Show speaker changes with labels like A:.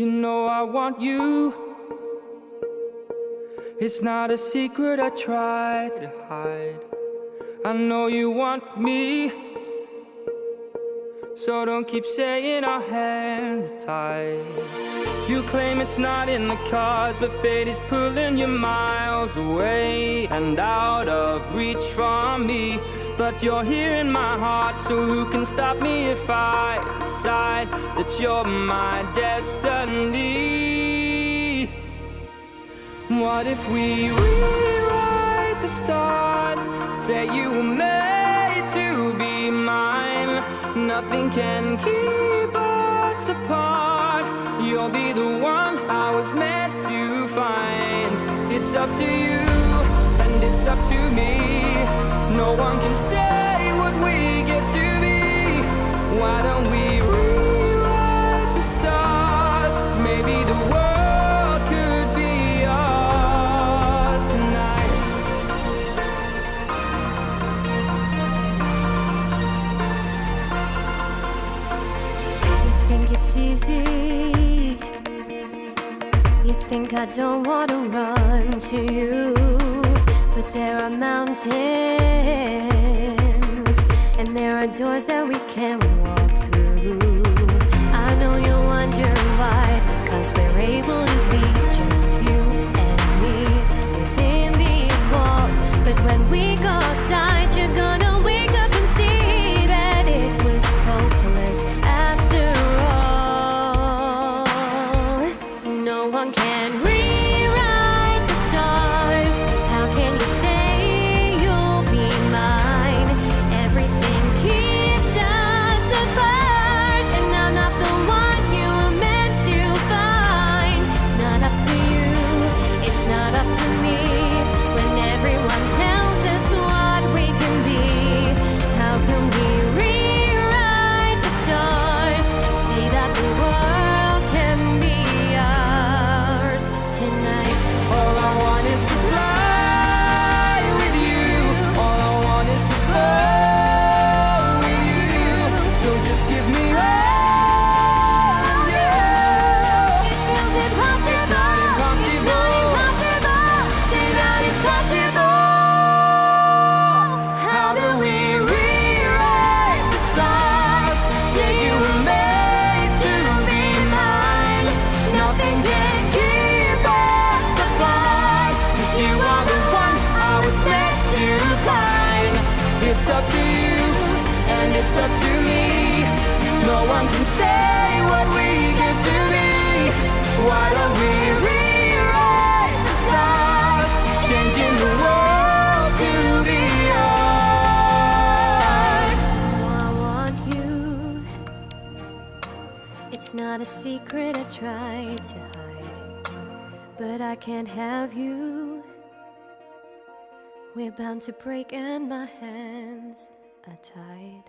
A: You know I want you. It's not a secret I tried to hide. I know you want me. So don't keep saying our hands are tied. You claim it's not in the cards, but fate is pulling you miles away and out of reach from me. But you're here in my heart, so who can stop me if I decide that you're my destiny? What if we rewrite the stars? Say you were made to be mine. Nothing can keep us apart. You'll be the one I was meant to find. It's up to you, and it's up to me. No one can say
B: easy. You think I don't wanna run to you. But there are mountains, and there are doors that we can't walk through. I know you're wondering why, because we're able to be just you and me within these walls. But when we go
A: Can say what we get to be. Why don't we rewrite the stars, changing the world to be ours?
B: I want you. It's not a secret I tried to hide, but I can't have you. We're bound to break, and my hands are tied.